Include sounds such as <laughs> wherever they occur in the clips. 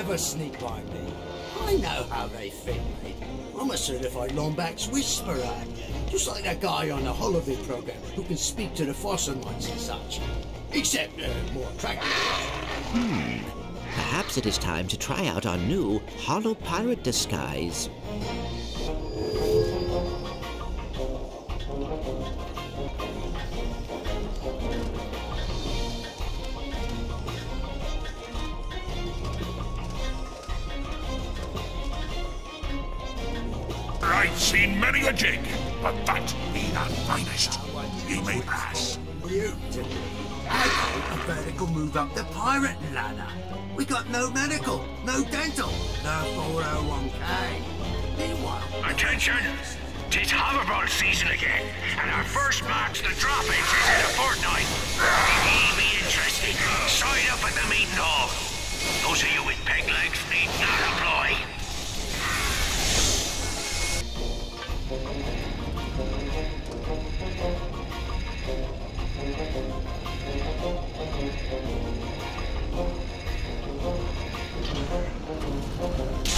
ever sneak by me. I know how they think, me. I'm a certified Lombax whisperer. Just like that guy on the holiday program who can speak to the fossil ones and such. Except uh, more attractive. Hmm. Perhaps it is time to try out our new holo pirate disguise. Attention! Tis hoverball season again, and our first match, the drop-ins, is in a fortnight. If ye be interested, sign up at the meeting hall. Those of you with peg legs need not apply. Will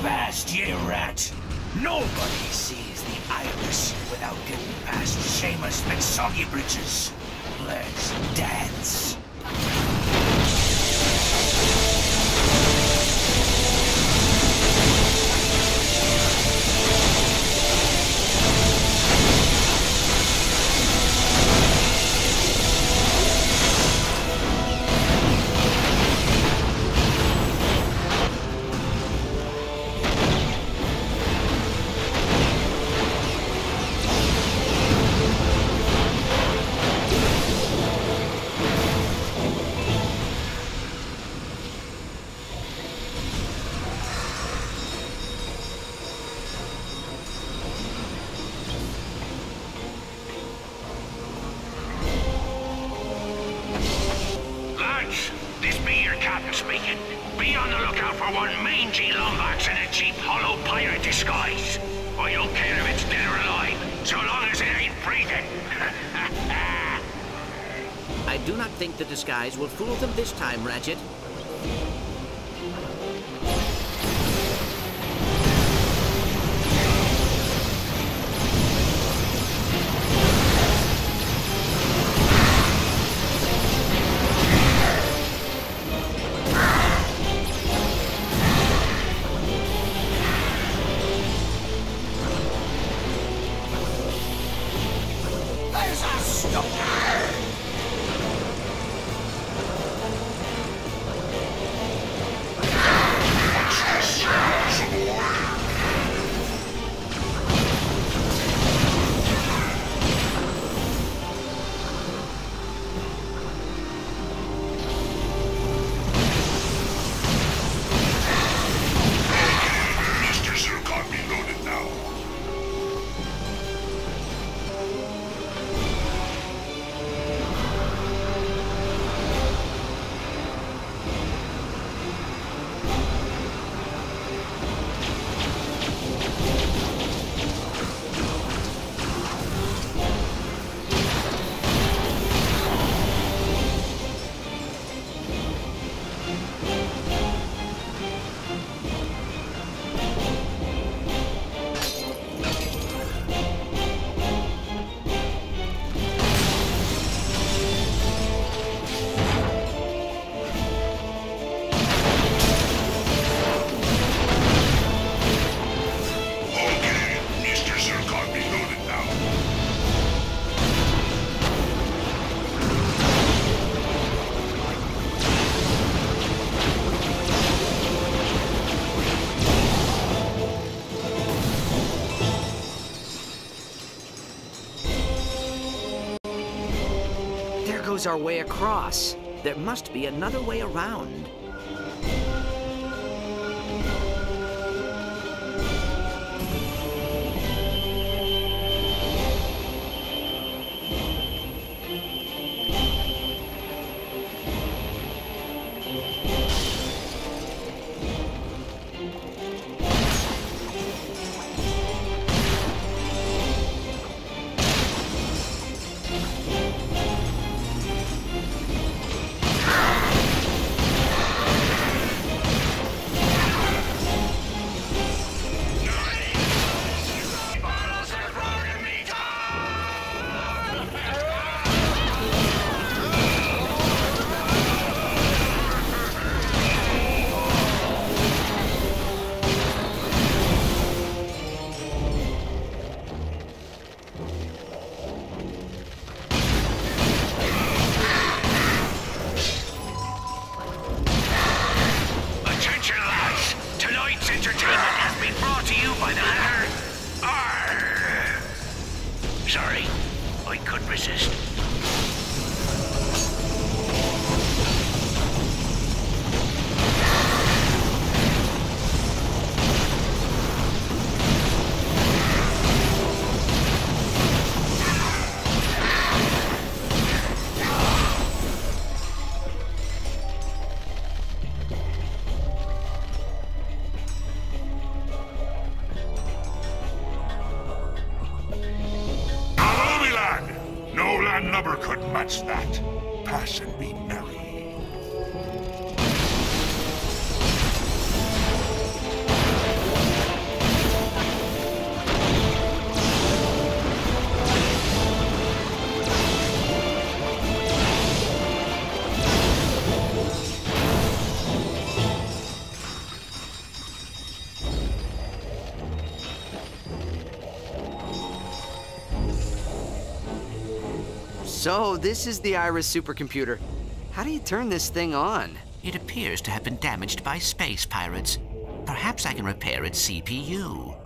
Avast, ye rat! Nobody sees the iris without getting past Seamus McSoggy Bridges. Let's dance. time, Ratchet. our way across. There must be another way around. sorry. I couldn't resist. So, this is the Iris supercomputer. How do you turn this thing on? It appears to have been damaged by space pirates. Perhaps I can repair its CPU.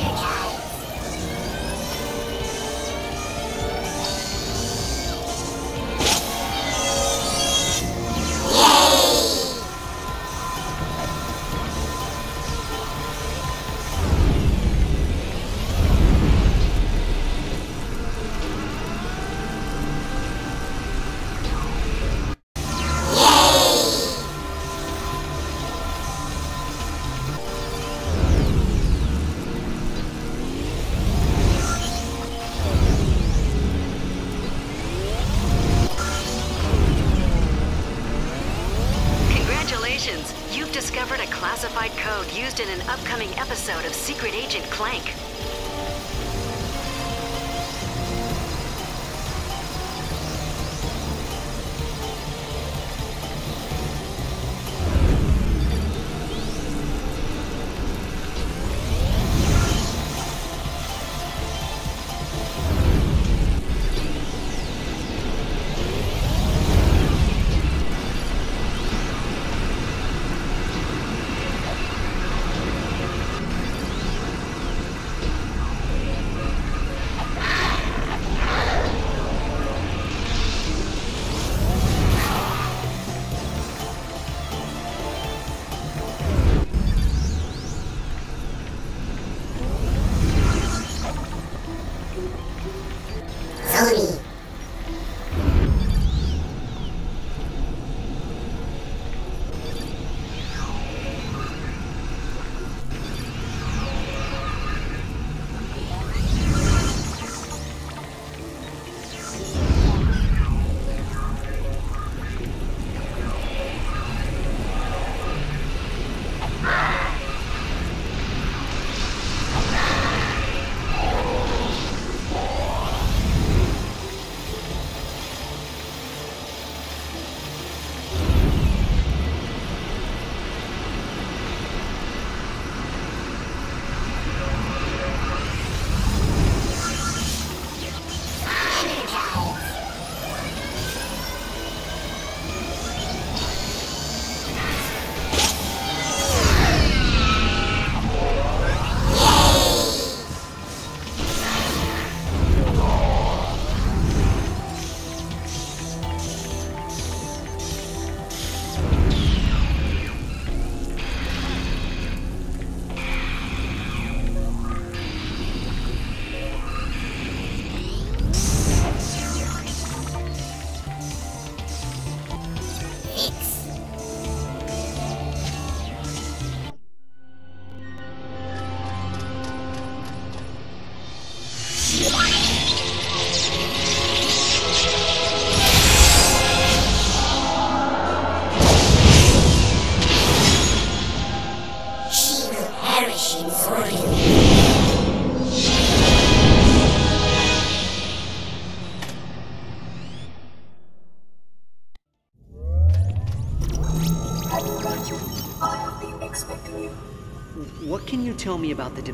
Energize.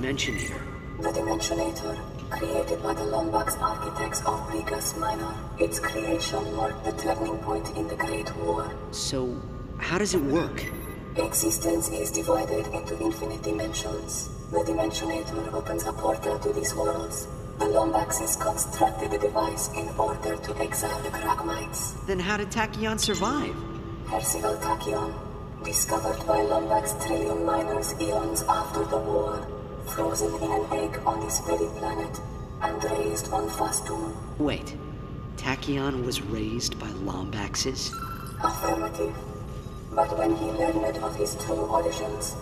Dimensionator? The Dimensionator, created by the Lombax architects of Brigas Minor, its creation marked the turning point in the Great War. So, how does it work? Existence is divided into infinite dimensions. The Dimensionator opens a portal to these worlds. The Lombaxes constructed the device in order to exile the Kragmites. Then how did Tachyon survive? Percival Tachyon, discovered by Lombax trillium miners eons after the war, frozen in an egg on this very planet, and raised on Fastoon. Wait, Tachyon was raised by Lombaxes? Affirmative. But when he learned of his true origins,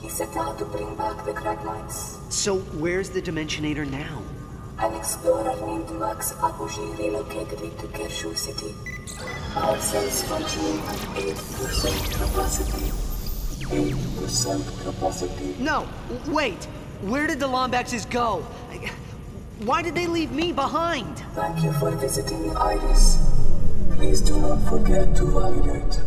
he set out to bring back the Kragmites. So, where's the Dimensionator now? An explorer named Max Apogee relocated it to Kerchu City. Our cells functioning at 8% capacity. 8% capacity. No, wait! Where did the Lombaxes go? Why did they leave me behind? Thank you for visiting Iris. Please do not forget to validate.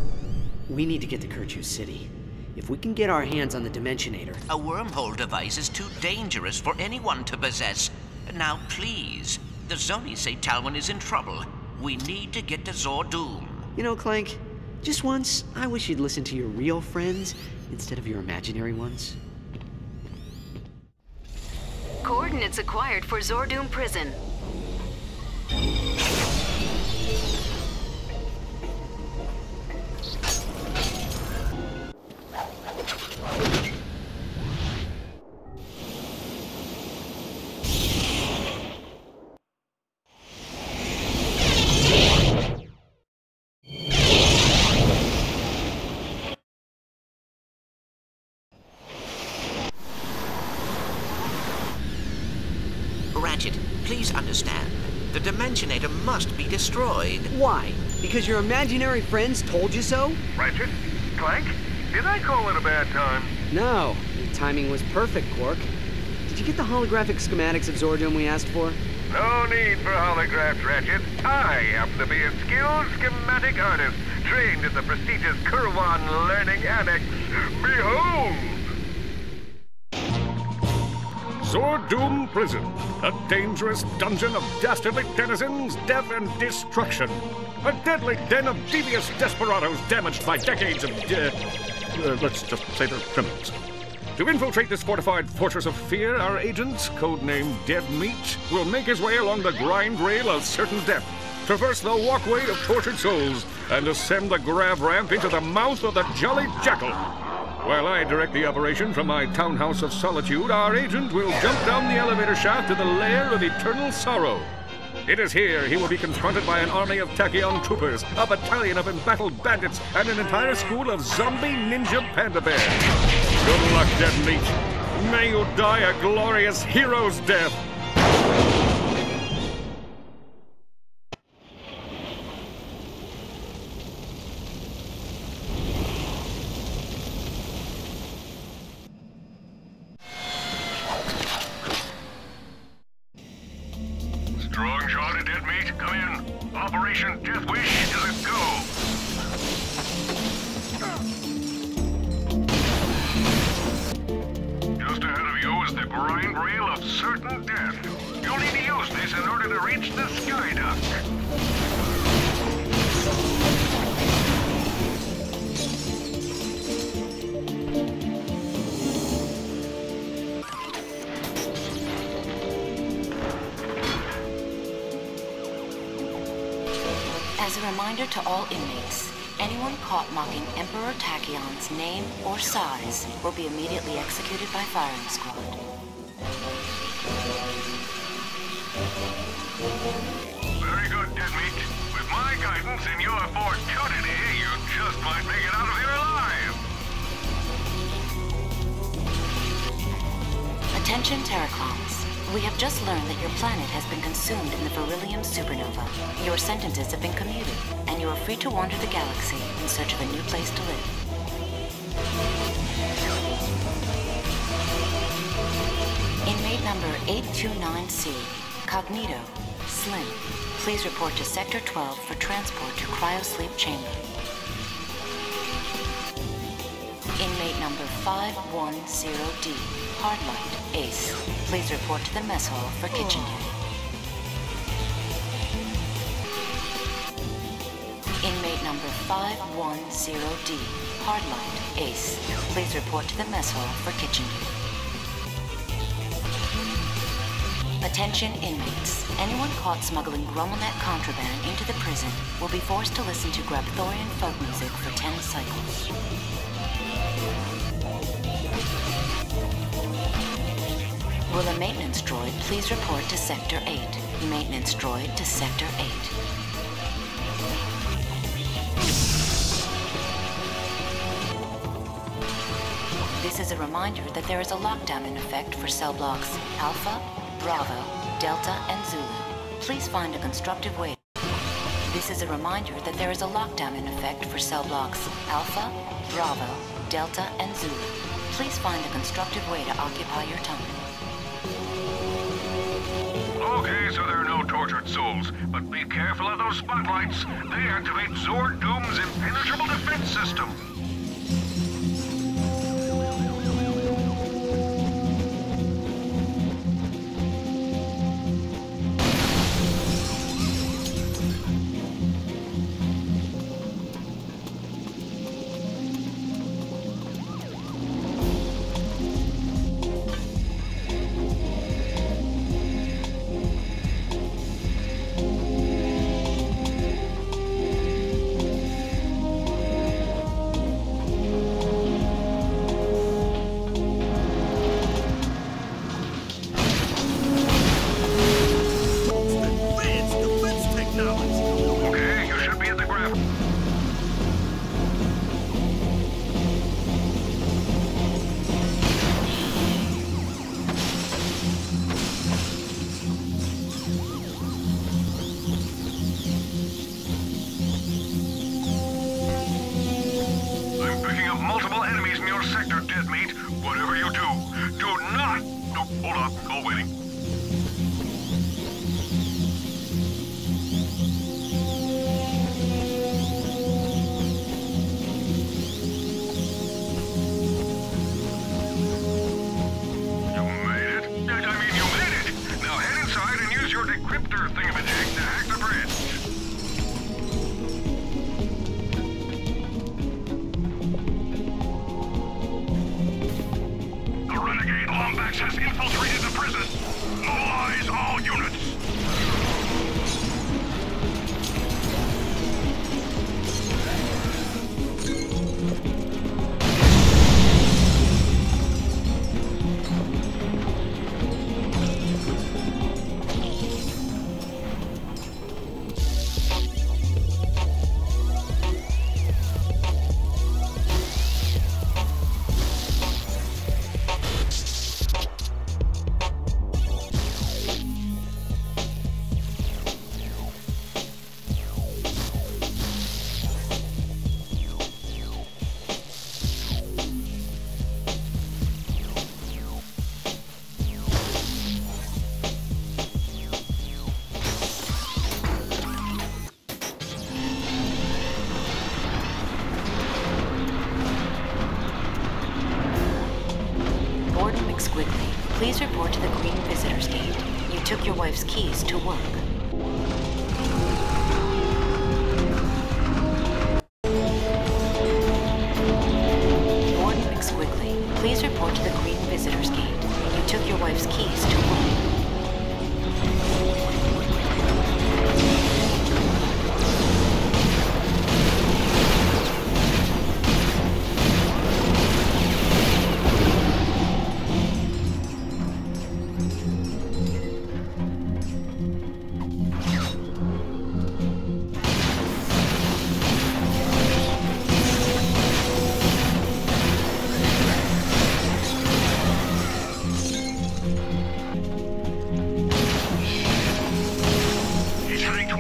We need to get to Kerchu City. If we can get our hands on the Dimensionator. A wormhole device is too dangerous for anyone to possess. Now, please. The Zoni say Talwyn is in trouble. We need to get to Zordoom. You know, Clank, just once, I wish you'd listen to your real friends instead of your imaginary ones. Coordinates acquired for Zordoom Prison. Destroyed. Why? Because your imaginary friends told you so? Ratchet? Clank? Did I call it a bad time? No. Your timing was perfect, Quark. Did you get the holographic schematics of Zordoom we asked for? No need for holographs, Ratchet. I happen to be a skilled schematic artist, trained at the prestigious Kerwan Learning Annex. Behold! Zordoom Prison, a dangerous dungeon of dastardly denizens, death and destruction. A deadly den of devious desperados damaged by decades of, uh, uh, let's just say they're criminals. To infiltrate this fortified fortress of fear, our agent, codenamed Dead Meat, will make his way along the grind rail of certain death, traverse the walkway of tortured souls, and ascend the grab ramp into the mouth of the Jolly Jackal. While I direct the operation from my townhouse of solitude, our agent will jump down the elevator shaft to the lair of eternal sorrow. It is here he will be confronted by an army of Tachyon troopers, a battalion of embattled bandits, and an entire school of zombie ninja panda bears. Good luck, Dead Meat. May you die a glorious hero's death. Grind rail of certain death. You'll need to use this in order to reach the sky duct. As a reminder to all inmates, anyone caught mocking Emperor Tachyon's name or size will be immediately executed by firing squad. Very good, dead meat. With my guidance and your fortuity, eh, you just might make it out of here alive. Attention Terraclons. We have just learned that your planet has been consumed in the beryllium supernova. Your sentences have been commuted, and you are free to wander the galaxy in search of a new place to live. Inmate number 829C, Cognito, Slim, please report to Sector 12 for transport to cryosleep chamber. Inmate number number 510D, Hardlight, Ace. Please report to the mess hall for kitchen duty. Inmate number 510D, Hardlight, Ace. Please report to the mess hall for kitchen duty. Attention inmates. Anyone caught smuggling Grummelnet contraband into the prison will be forced to listen to Grabthorian folk music for 10 cycles. Will a maintenance droid please report to Sector 8? Maintenance droid to Sector 8. This is a reminder that there is a lockdown in effect for cell blocks Alpha, Bravo, Delta, and Zulu. Please find a constructive way. This is a reminder that there is a lockdown in effect for cell blocks Alpha, Bravo, Delta, and Zulu. Please find a constructive way to occupy your time. Okay, so there are no tortured souls, but be careful of those spotlights. They activate Zordoom's impenetrable defense system.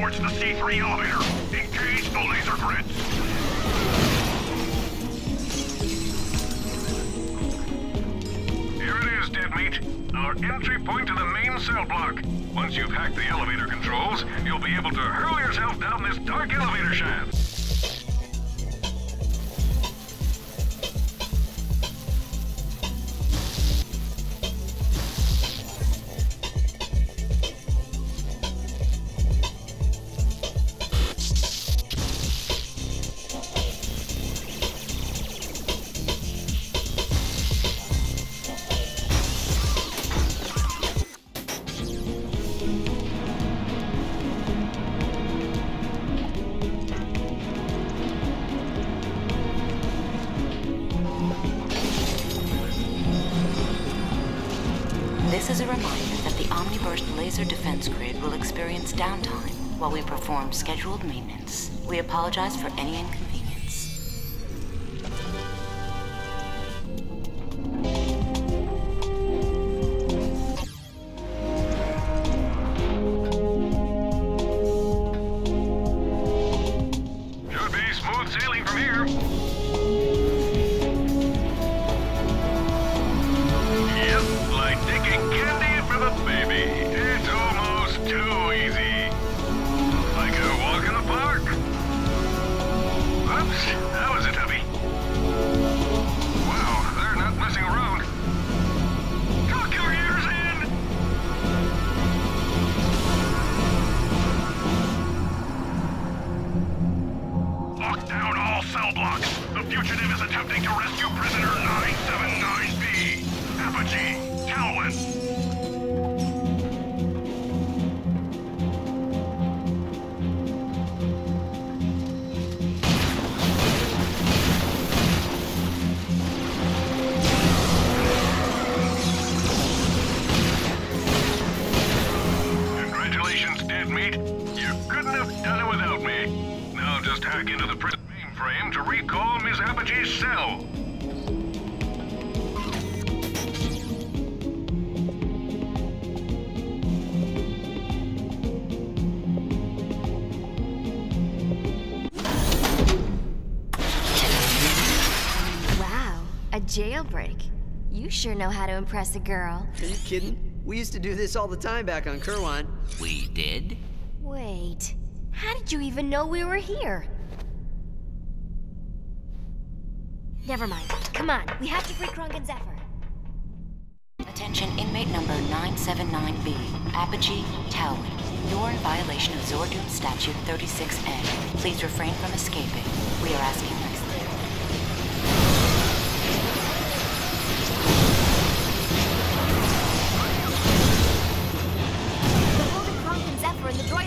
Towards the C3 elevator. Engage the laser grids. Here it is, dead meat. Our entry point to the main cell block. Once you've hacked the elevator controls, you'll be able to hurl yourself down this dark elevator shaft. sure know how to impress a girl. Are you kidding? We used to do this all the time back on Kerwan. We did? Wait, how did you even know we were here? Never mind. Come on, we have to free Krunk and Zephyr. Attention inmate number 979B, Apogee Talwyn. You're in violation of Zordoom Statute 36N. Please refrain from escaping. We are asking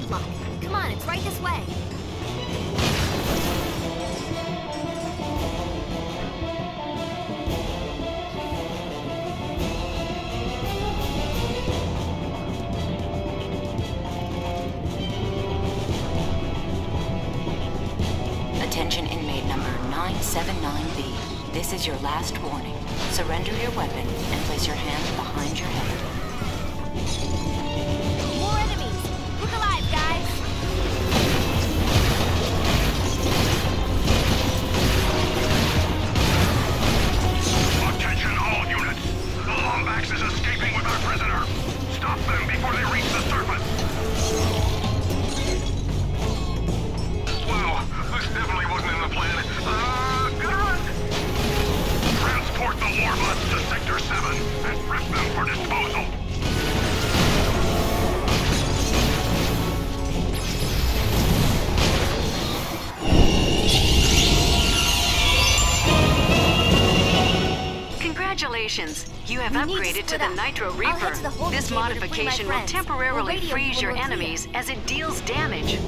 Come on, it's right this way. Attention inmate number 979B. This is your last warning. Surrender your weapon and place your hand behind your head. Congratulations! You have we upgraded to, to the Nitro Reaper. The this modification will temporarily freeze your enemies as it deals damage.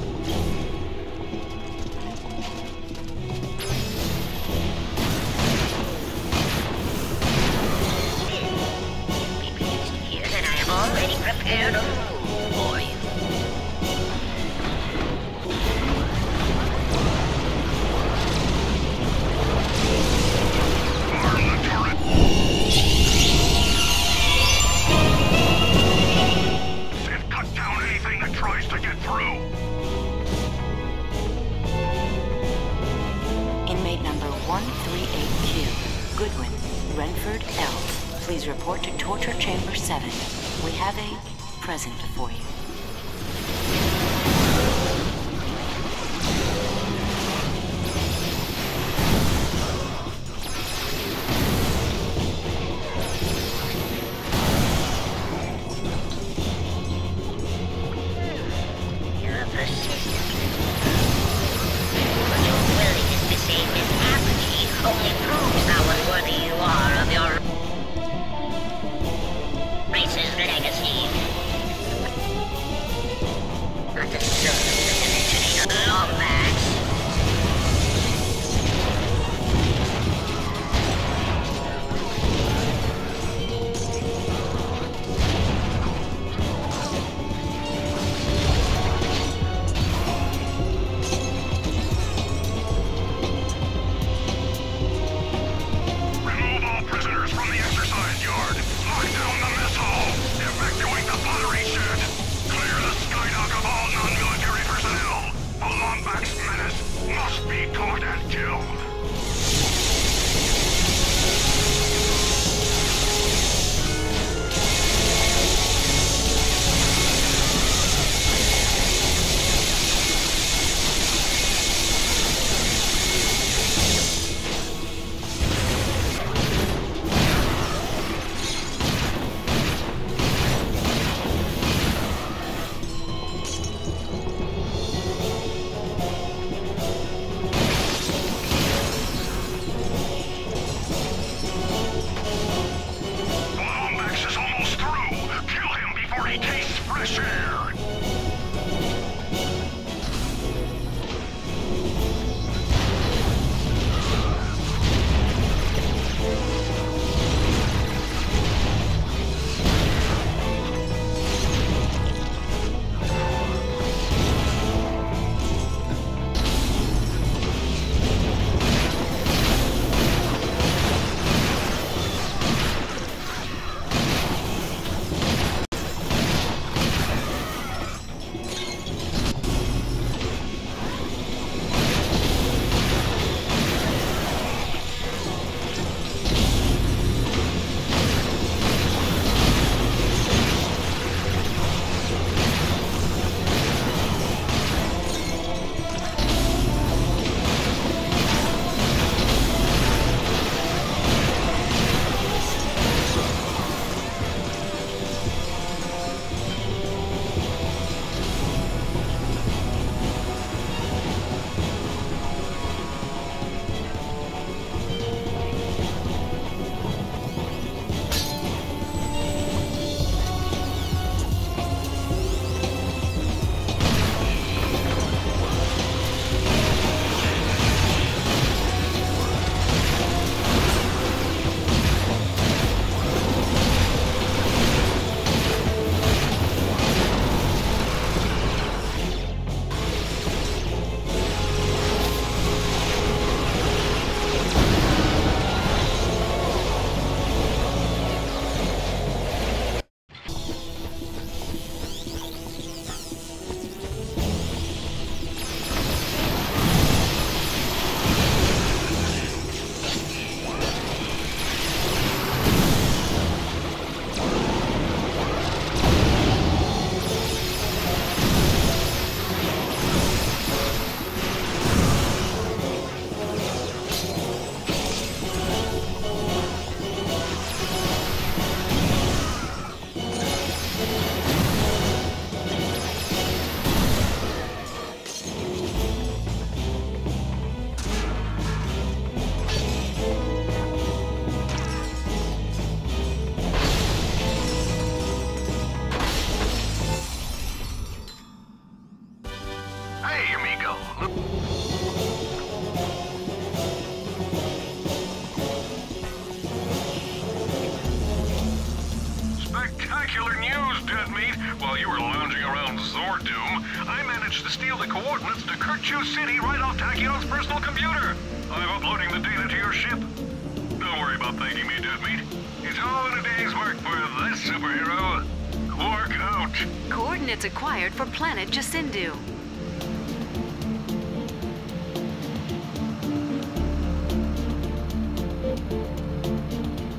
Jacindu.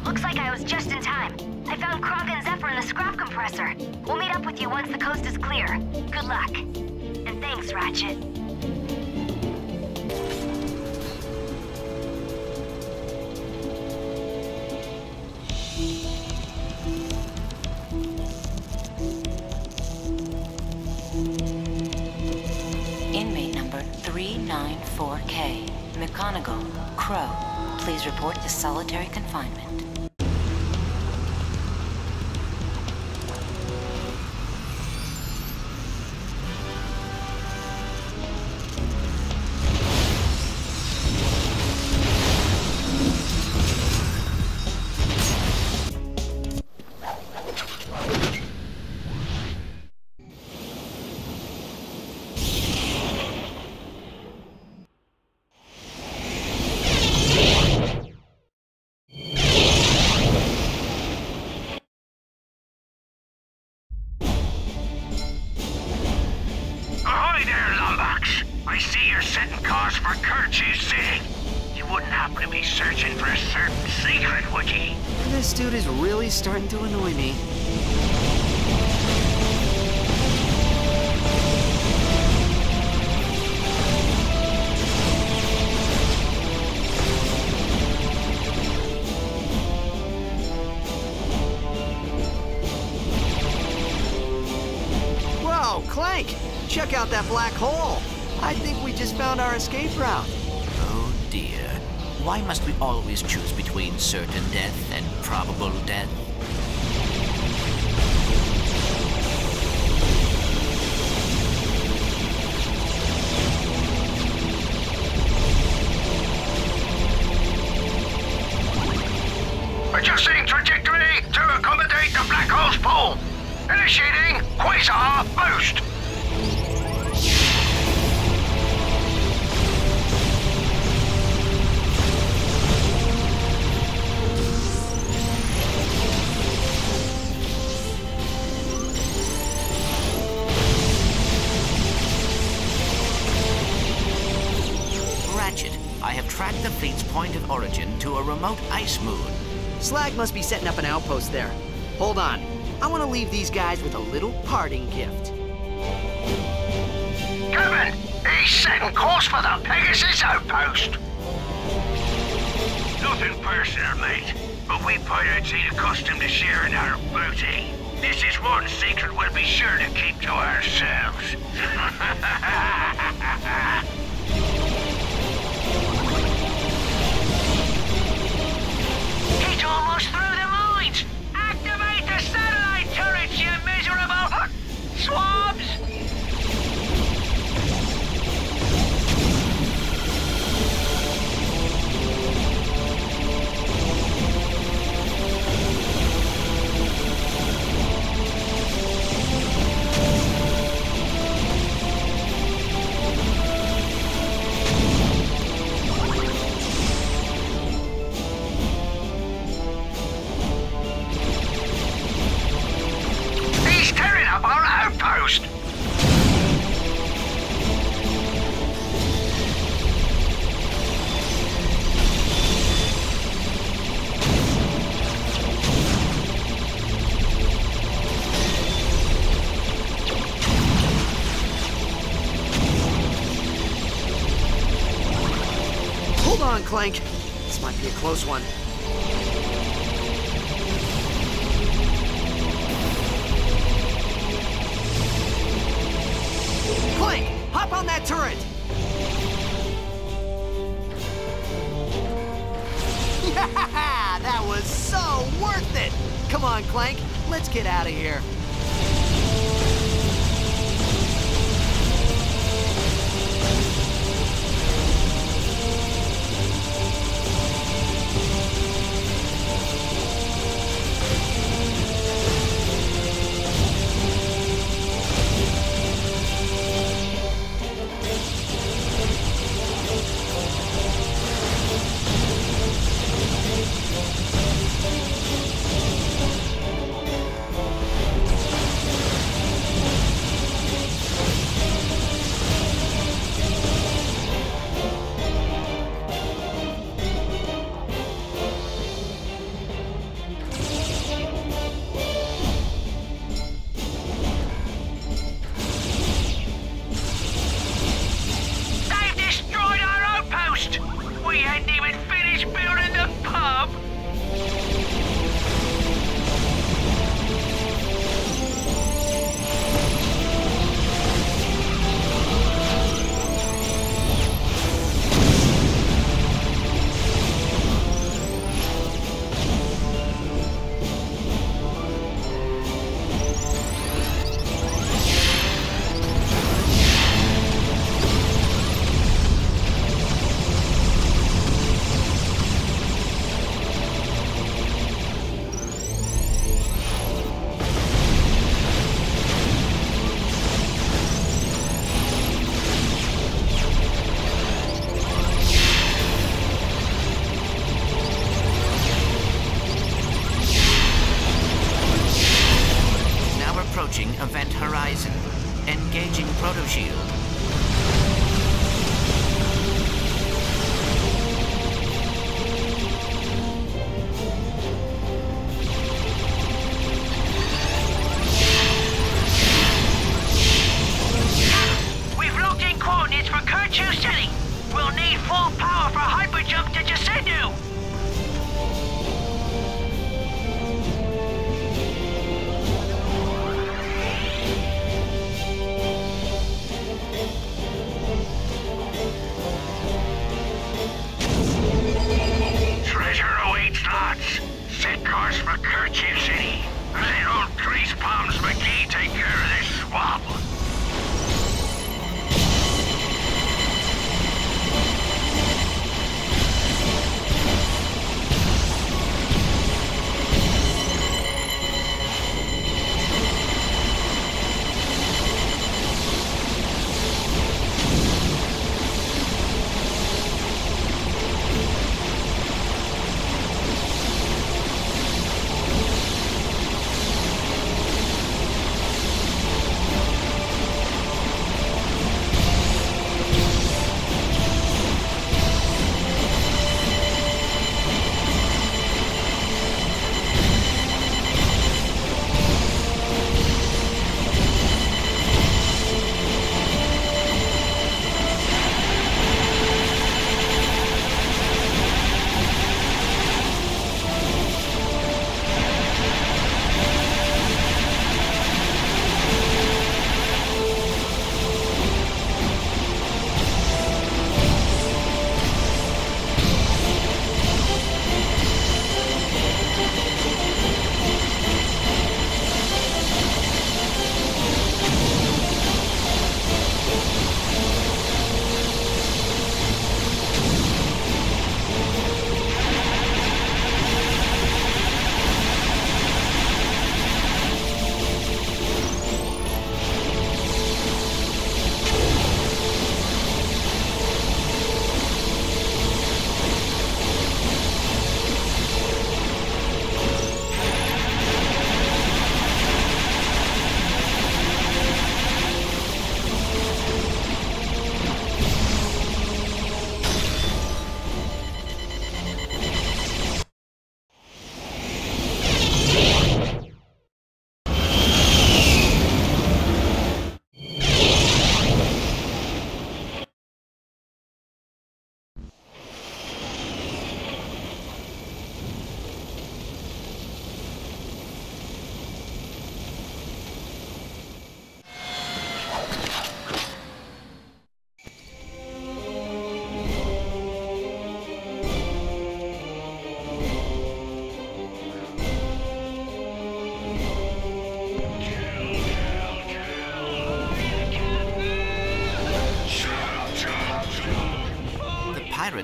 Looks like I was just in time. I found Cronk and Zephyr in the scrap compressor. We'll meet up with you once the coast is clear. Good luck. And thanks, Ratchet. McGonagall. Crow. Please report to solitary confinement. Starting to annoy me. Whoa, Clank! Check out that black hole! I think we just found our escape route. Oh dear. Why must we always choose between certain death and probable death? Slag must be setting up an outpost there. Hold on. I want to leave these guys with a little parting gift. Kevin, he's setting course for the Pegasus outpost. Nothing personal, mate. But we pirates ain't accustomed to sharing our booty. This is one secret we'll be sure to keep to ourselves. <laughs> close one.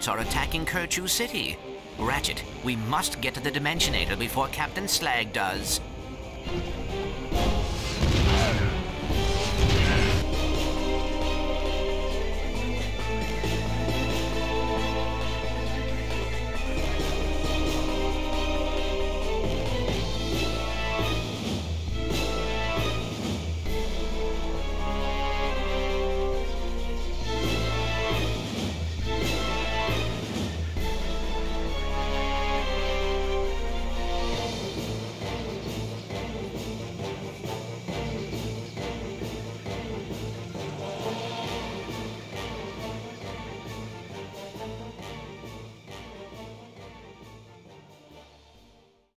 Are attacking Kerchu City. Ratchet, we must get to the Dimensionator before Captain Slag does.